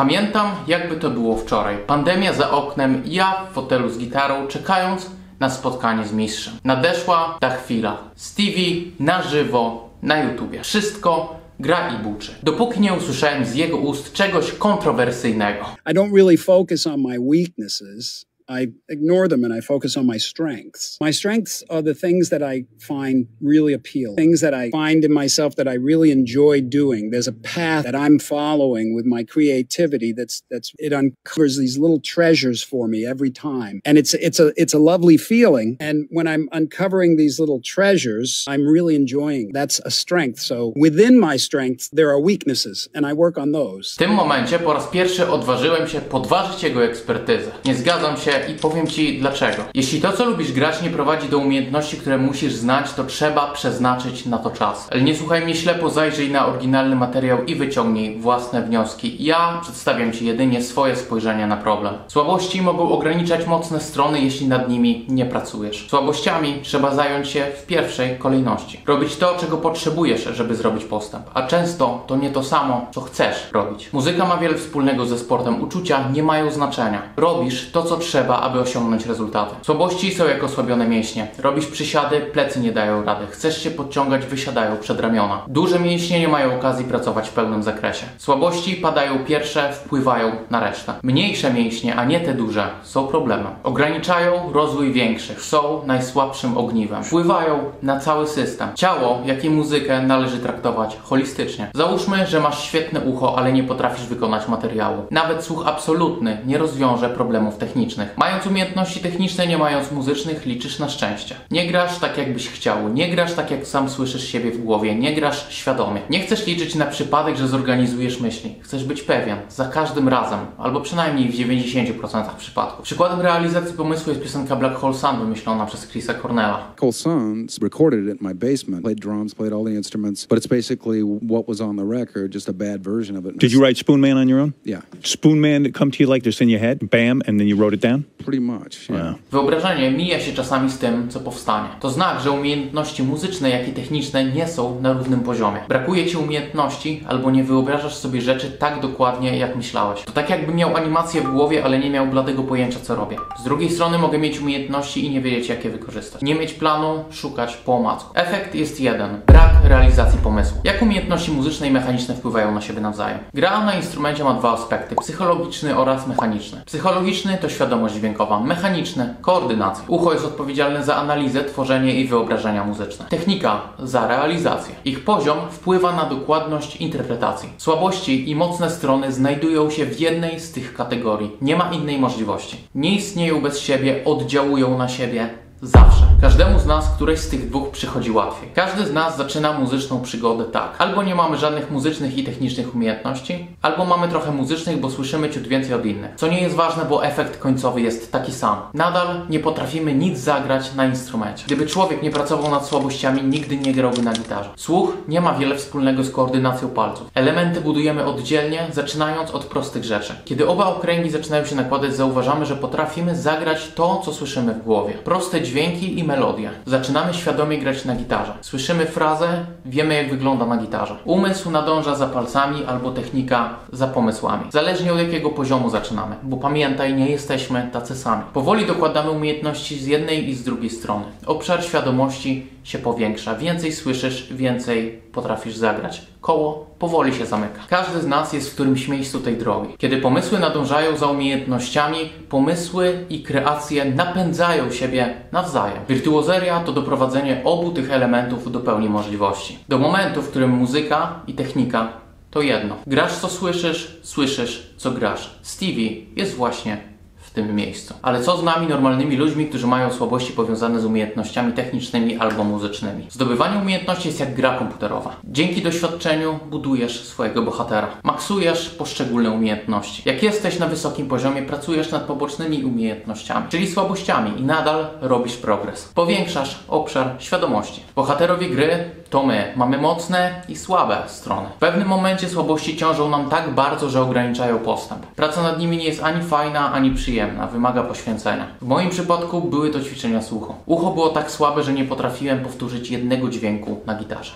Pamiętam, jakby to było wczoraj. Pandemia za oknem, ja w fotelu z gitarą, czekając na spotkanie z mistrzem. Nadeszła ta chwila. Stevie na żywo na YouTubie. Wszystko gra i buczy. Dopóki nie usłyszałem z jego ust czegoś kontrowersyjnego. I don't really focus on my weaknesses. I ignore them and I focus on my strengths. My strengths are the things that I find really appeal, things that I find in myself that I really enjoy doing. There's a path that I'm following with my creativity that's that's it uncovers these little treasures for me every time. And it's it's a it's a lovely feeling. And when I'm uncovering these little treasures, I'm really enjoying. That's a strength. So within my strengths there are weaknesses and I work on those. W tym momencie po raz pierwszy odważyłem się podważyć jego ekspertyzę. Nie zgadzam się i powiem Ci dlaczego. Jeśli to, co lubisz grać, nie prowadzi do umiejętności, które musisz znać, to trzeba przeznaczyć na to czas. Ale nie słuchaj mnie ślepo, zajrzyj na oryginalny materiał i wyciągnij własne wnioski. Ja przedstawiam Ci jedynie swoje spojrzenie na problem. Słabości mogą ograniczać mocne strony, jeśli nad nimi nie pracujesz. Słabościami trzeba zająć się w pierwszej kolejności. Robić to, czego potrzebujesz, żeby zrobić postęp. A często to nie to samo, co chcesz robić. Muzyka ma wiele wspólnego ze sportem. Uczucia nie mają znaczenia. Robisz to, co trzeba, aby osiągnąć rezultaty. Słabości są jak osłabione mięśnie. Robisz przysiady, plecy nie dają rady. Chcesz się podciągać, wysiadają przed ramiona. Duże mięśnie nie mają okazji pracować w pełnym zakresie. Słabości padają pierwsze, wpływają na resztę. Mniejsze mięśnie, a nie te duże, są problemem. Ograniczają rozwój większych, są najsłabszym ogniwem. Wpływają na cały system. Ciało, jak i muzykę należy traktować holistycznie. Załóżmy, że masz świetne ucho, ale nie potrafisz wykonać materiału. Nawet słuch absolutny nie rozwiąże problemów technicznych. Mając umiejętności techniczne, nie mając muzycznych, liczysz na szczęście. Nie grasz tak, jakbyś chciał, nie grasz tak, jak sam słyszysz siebie w głowie, nie grasz świadomie. Nie chcesz liczyć na przypadek, że zorganizujesz myśli. Chcesz być pewien, za każdym razem, albo przynajmniej w 90% przypadków. Przykładem realizacji pomysłu jest piosenka Black Hole Sun wymyślona przez Chrisa Cornella. Cole Sons recorded it in my basement, played drums, played all the instruments, but it's basically what was on the record, just a bad version of it. Did you write Spoon Man on your own? Yeah, Spoon Man come to you like this in your head, bam, and then you wrote it down? Pretty much. Yeah. Wyobrażenie mija się czasami z tym, co powstanie. To znak, że umiejętności muzyczne, jak i techniczne nie są na równym poziomie. Brakuje ci umiejętności, albo nie wyobrażasz sobie rzeczy tak dokładnie, jak myślałeś. To tak jakby miał animację w głowie, ale nie miał bladego pojęcia, co robię. Z drugiej strony mogę mieć umiejętności i nie wiedzieć, jak je wykorzystać. Nie mieć planu, szukać po omacku. Efekt jest jeden. Brak realizacji pomysłu. Jak umiejętności muzyczne i mechaniczne wpływają na siebie nawzajem? Gra na instrumencie ma dwa aspekty. Psychologiczny oraz mechaniczny. Psychologiczny to świadomość dźwiękowa. Mechaniczny koordynacja. Ucho jest odpowiedzialne za analizę, tworzenie i wyobrażenia muzyczne. Technika za realizację. Ich poziom wpływa na dokładność interpretacji. Słabości i mocne strony znajdują się w jednej z tych kategorii. Nie ma innej możliwości. Nie istnieją bez siebie, oddziałują na siebie Zawsze. Każdemu z nas któreś z tych dwóch przychodzi łatwiej. Każdy z nas zaczyna muzyczną przygodę tak. Albo nie mamy żadnych muzycznych i technicznych umiejętności, albo mamy trochę muzycznych, bo słyszymy ciut więcej od innych. Co nie jest ważne, bo efekt końcowy jest taki sam. Nadal nie potrafimy nic zagrać na instrumencie. Gdyby człowiek nie pracował nad słabościami, nigdy nie grałby na gitarze. Słuch nie ma wiele wspólnego z koordynacją palców. Elementy budujemy oddzielnie, zaczynając od prostych rzeczy. Kiedy oba okręgi zaczynają się nakładać, zauważamy, że potrafimy zagrać to, co słyszymy w głowie. Proste dźwięki i melodie. Zaczynamy świadomie grać na gitarze. Słyszymy frazę, wiemy jak wygląda na gitarze. Umysł nadąża za palcami albo technika za pomysłami. Zależnie od jakiego poziomu zaczynamy, bo pamiętaj, nie jesteśmy tacy sami. Powoli dokładamy umiejętności z jednej i z drugiej strony. Obszar świadomości się powiększa. Więcej słyszysz, więcej potrafisz zagrać. Koło powoli się zamyka. Każdy z nas jest w którymś miejscu tej drogi. Kiedy pomysły nadążają za umiejętnościami, pomysły i kreacje napędzają siebie nawzajem. Wirtuozeria to doprowadzenie obu tych elementów do pełni możliwości. Do momentu, w którym muzyka i technika to jedno. Grasz co słyszysz, słyszysz co grasz. Stevie jest właśnie w tym miejscu. Ale co z nami, normalnymi ludźmi, którzy mają słabości powiązane z umiejętnościami technicznymi albo muzycznymi? Zdobywanie umiejętności jest jak gra komputerowa. Dzięki doświadczeniu budujesz swojego bohatera. Maksujesz poszczególne umiejętności. Jak jesteś na wysokim poziomie, pracujesz nad pobocznymi umiejętnościami, czyli słabościami i nadal robisz progres. Powiększasz obszar świadomości. Bohaterowie gry to my. Mamy mocne i słabe strony. W pewnym momencie słabości ciążą nam tak bardzo, że ograniczają postęp. Praca nad nimi nie jest ani fajna, ani przyjemna. Wymaga poświęcenia. W moim przypadku były to ćwiczenia słuchu. Ucho było tak słabe, że nie potrafiłem powtórzyć jednego dźwięku na gitarze.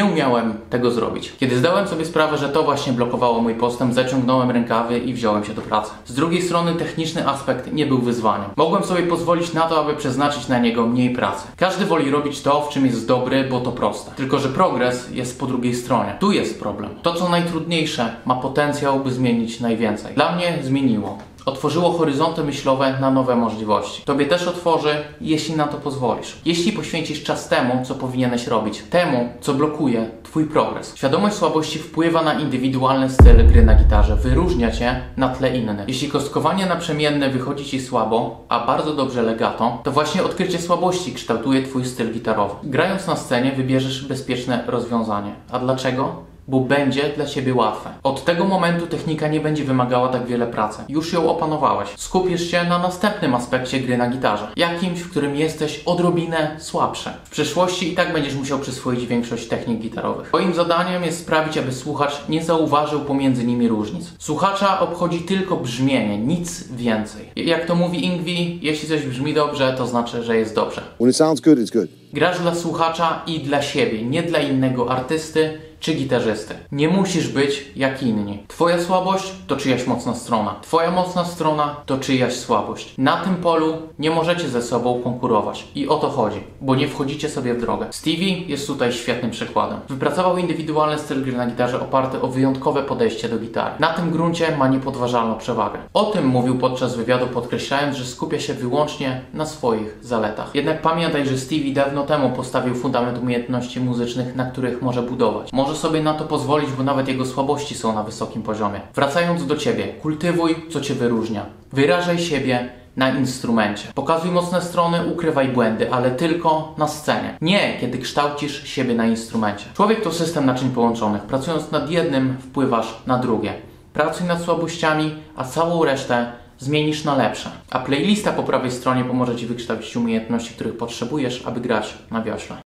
Nie umiałem tego zrobić. Kiedy zdałem sobie sprawę, że to właśnie blokowało mój postęp, zaciągnąłem rękawy i wziąłem się do pracy. Z drugiej strony techniczny aspekt nie był wyzwaniem. Mogłem sobie pozwolić na to, aby przeznaczyć na niego mniej pracy. Każdy woli robić to, w czym jest dobry, bo to proste. Tylko, że progres jest po drugiej stronie. Tu jest problem. To, co najtrudniejsze, ma potencjał, by zmienić najwięcej. Dla mnie zmieniło. Otworzyło horyzonty myślowe na nowe możliwości. Tobie też otworzy, jeśli na to pozwolisz. Jeśli poświęcisz czas temu, co powinieneś robić, temu, co blokuje Twój progres. Świadomość słabości wpływa na indywidualny styl gry na gitarze, wyróżnia Cię na tle innych. Jeśli kostkowanie naprzemienne wychodzi Ci słabo, a bardzo dobrze legato, to właśnie odkrycie słabości kształtuje Twój styl gitarowy. Grając na scenie wybierzesz bezpieczne rozwiązanie. A dlaczego? Bo będzie dla ciebie łatwe. Od tego momentu technika nie będzie wymagała tak wiele pracy. Już ją opanowałeś. Skupisz się na następnym aspekcie gry na gitarze. Jakimś, w którym jesteś odrobinę słabszy. W przyszłości i tak będziesz musiał przyswoić większość technik gitarowych. Twoim zadaniem jest sprawić, aby słuchacz nie zauważył pomiędzy nimi różnic. Słuchacza obchodzi tylko brzmienie, nic więcej. Jak to mówi Ingwi, jeśli coś brzmi dobrze, to znaczy, że jest dobrze. When it sounds good, it's good. Grasz dla słuchacza i dla siebie, nie dla innego artysty czy gitarzysty. Nie musisz być jak inni. Twoja słabość to czyjaś mocna strona. Twoja mocna strona to czyjaś słabość. Na tym polu nie możecie ze sobą konkurować. I o to chodzi, bo nie wchodzicie sobie w drogę. Stevie jest tutaj świetnym przykładem. Wypracował indywidualny styl gry na gitarze oparty o wyjątkowe podejście do gitary. Na tym gruncie ma niepodważalną przewagę. O tym mówił podczas wywiadu, podkreślając, że skupia się wyłącznie na swoich zaletach. Jednak pamiętaj, że Stevie dawno temu postawił fundament umiejętności muzycznych, na których może budować. Może sobie na to pozwolić, bo nawet jego słabości są na wysokim poziomie. Wracając do ciebie, kultywuj, co cię wyróżnia. Wyrażaj siebie na instrumencie. Pokazuj mocne strony, ukrywaj błędy, ale tylko na scenie. Nie, kiedy kształcisz siebie na instrumencie. Człowiek to system naczyń połączonych. Pracując nad jednym, wpływasz na drugie. Pracuj nad słabościami, a całą resztę zmienisz na lepsze. A playlista po prawej stronie pomoże Ci wykształcić umiejętności, których potrzebujesz, aby grać na wiośle.